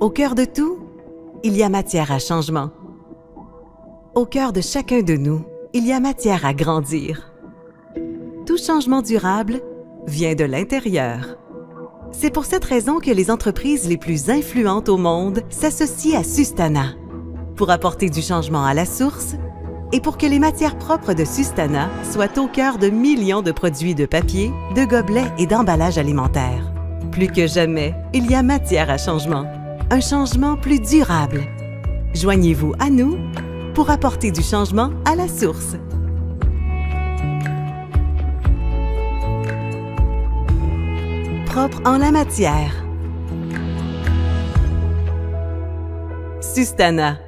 Au cœur de tout, il y a matière à changement. Au cœur de chacun de nous, il y a matière à grandir. Tout changement durable vient de l'intérieur. C'est pour cette raison que les entreprises les plus influentes au monde s'associent à Sustana pour apporter du changement à la source et pour que les matières propres de Sustana soient au cœur de millions de produits de papier, de gobelets et d'emballages alimentaires. Plus que jamais, il y a matière à changement. Un changement plus durable. Joignez-vous à nous pour apporter du changement à la source. Propre en la matière. Sustana.